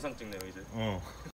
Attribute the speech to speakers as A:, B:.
A: 영상 찍네요 이제. 어.